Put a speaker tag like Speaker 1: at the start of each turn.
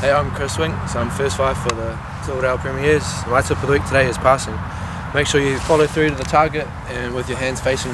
Speaker 1: Hey, I'm Chris Winks. I'm first five for the Silverdale Premiers. My tip of the week today is passing. Make sure you follow through to the target and with your hands facing